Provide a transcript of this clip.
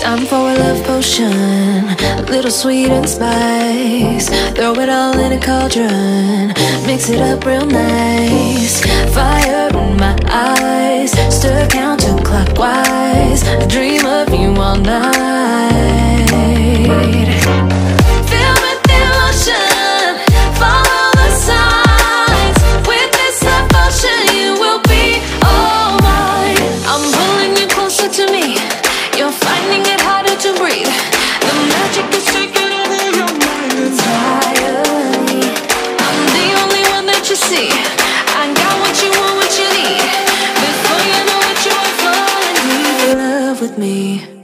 Time for a love potion, a little sweet and spice. Throw it all in a cauldron, mix it up real nice. Fire in my eyes, stir counterclockwise. I dream of you all night. With follow the signs. With this devotion, you will be all mine. I'm pulling you closer to me. With me.